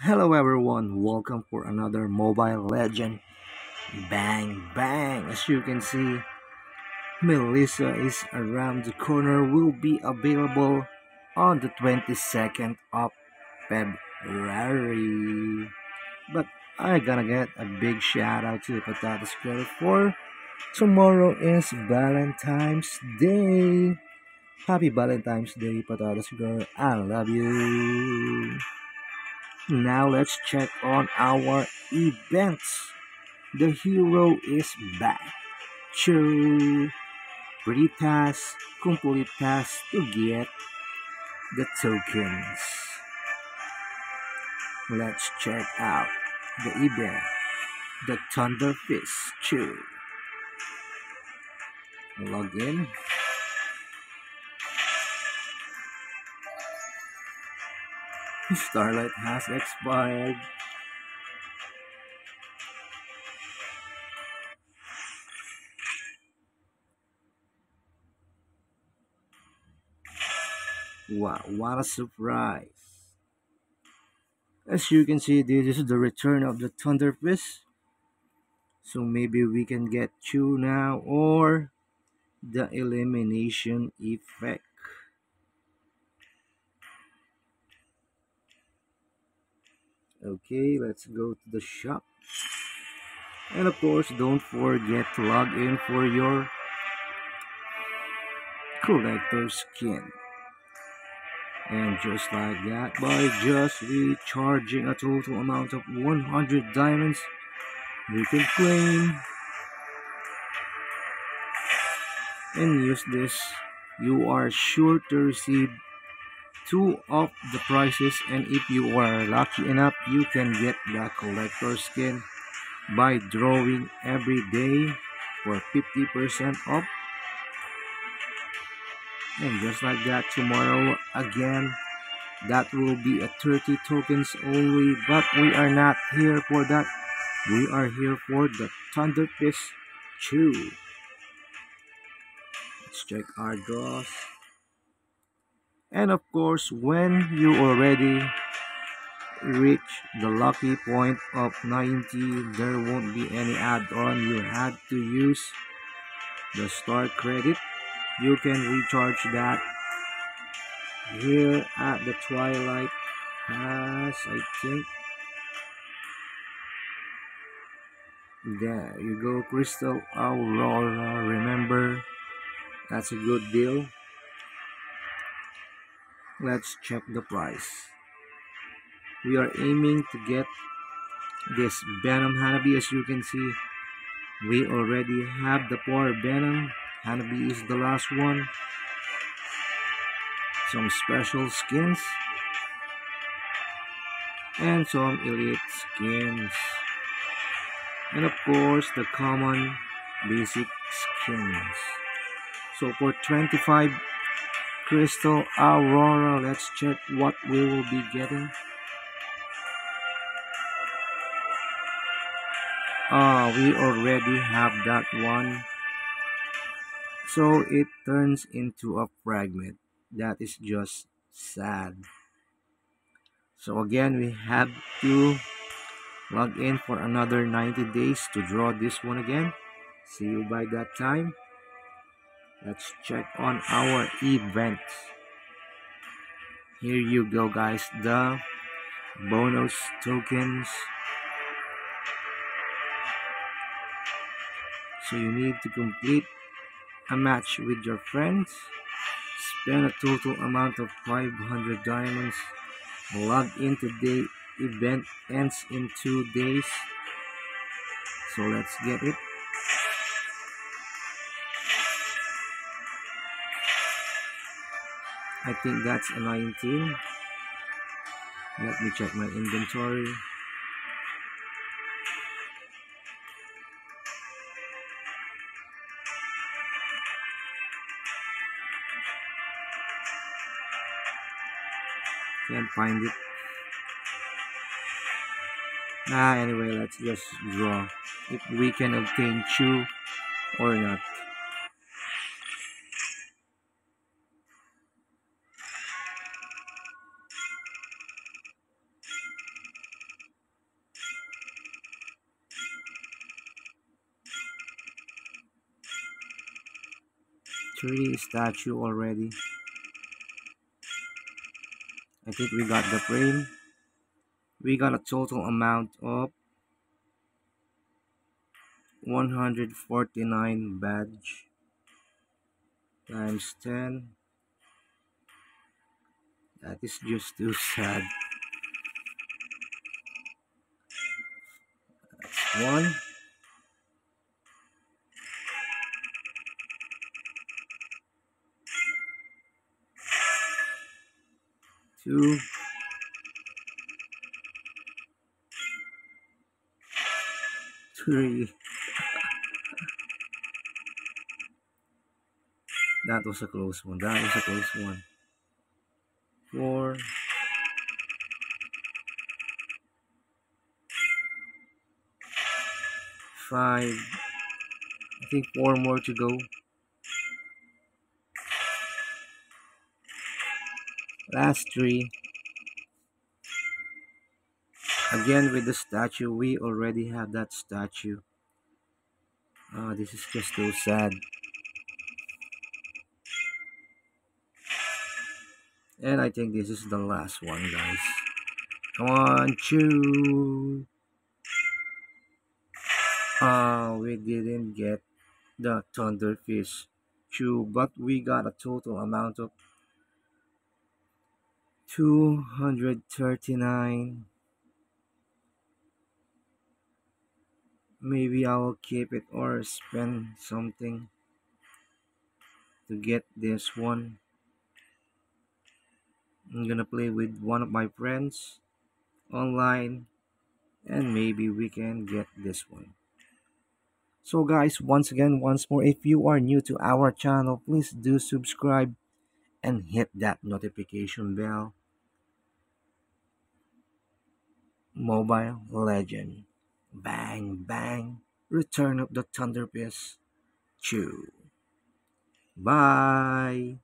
Hello everyone, welcome for another Mobile Legend Bang Bang. As you can see, Melissa is around the corner will be available on the 22nd of February. But I gonna get a big shout out to Patatas Girl for tomorrow is Valentine's Day. Happy Valentine's Day, Patatas Girl. I love you. Now let's check on our events. The hero is back. Two pretty tasks, complete tasks to get the tokens. Let's check out the event. The Thunder Fist 2. Log Starlight has expired. Wow, what a surprise. As you can see, this is the return of the Thunder Fist. So maybe we can get two now or the elimination effect. Okay, let's go to the shop. And of course, don't forget to log in for your collector skin. And just like that, by just recharging a total amount of 100 diamonds, you can claim and use this. You are sure to receive two of the prizes and if you are lucky enough, you can get the collector skin by drawing every day for 50% off. And just like that tomorrow again that will be a 30 tokens only but we are not here for that. We are here for the thunder fist 2 let's check our draws and of course when you already reach the lucky point of 90 there won't be any add-on. You had to use the star credit. You can recharge that here at the twilight pass i think. There you go crystal aurora. Remember that's a good deal let's check the price we are aiming to get this venom hanabi as you can see we already have the power venom Hanabi is the last one. Some special skins. And some elite skins. And of course, the common basic skins. So for 25 Crystal Aurora, let's check what we will be getting. Ah, we already have that one. So it turns into a fragment. That is just sad. So again we have to log in for another 90 days to draw this one again. See you by that time let's check on our events. Here you go guys. The bonus tokens. So you need to complete a match with your friends, spend a total amount of 500 diamonds, log in today, event ends in two days. So let's get it. I think that's a 19. Let me check my inventory. Can't find it. Ah, anyway, let's just draw if we can obtain two or not. Three statue already. I think we got the frame. We got a total amount of 149 badge times 10 that is just too sad one two. Three. That was a close one. That was a close one. Four. Five. I think four more to go last three again with the statue we already have that statue. Oh this is just so sad. And I think this is the last one guys. Come on Chou uh, we didn't get the thunderfish. Chou but we got a total amount of 239 maybe I will keep it or spend something to get this one. I'm gonna play with one of my friends online and maybe we can get this one. So guys once again once more if you are new to our channel please do subscribe and hit that notification bell Mobile Legend. Bang bang. Return of the Thunderbeast. Chou. Bye.